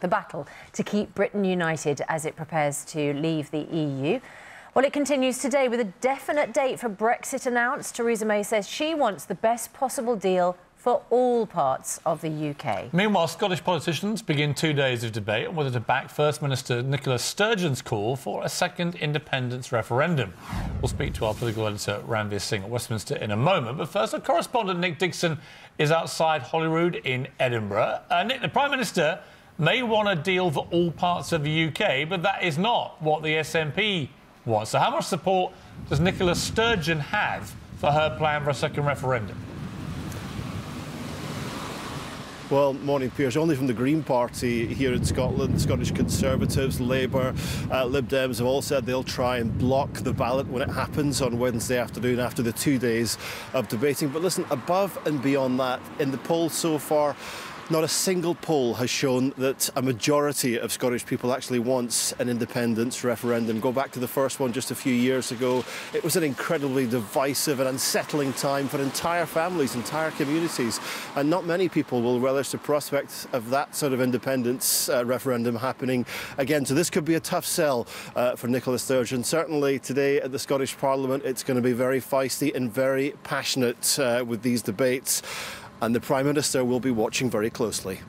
the battle to keep Britain united as it prepares to leave the EU. Well, it continues today with a definite date for Brexit announced. Theresa May says she wants the best possible deal for all parts of the UK. Meanwhile, Scottish politicians begin two days of debate on whether to back First Minister Nicola Sturgeon's call for a second independence referendum. We'll speak to our political editor Ranvir Singh at Westminster in a moment, but first, our correspondent Nick Dixon is outside Holyrood in Edinburgh. Uh, Nick, the Prime Minister may want a deal for all parts of the UK, but that is not what the SNP wants. So, how much support does Nicola Sturgeon have for her plan for a second referendum? Well, morning, Piers. Only from the Green Party here in Scotland, Scottish Conservatives, Labour, uh, Lib Dems have all said they'll try and block the ballot when it happens on Wednesday afternoon after the two days of debating. But listen, above and beyond that, in the polls so far, not a single poll has shown that a majority of Scottish people actually wants an independence referendum. Go back to the first one just a few years ago. It was an incredibly divisive and unsettling time for entire families, entire communities. And not many people will relish the prospect of that sort of independence uh, referendum happening again. So this could be a tough sell uh, for Nicola Sturgeon. Certainly today at the Scottish Parliament, it's going to be very feisty and very passionate uh, with these debates and the Prime Minister will be watching very closely.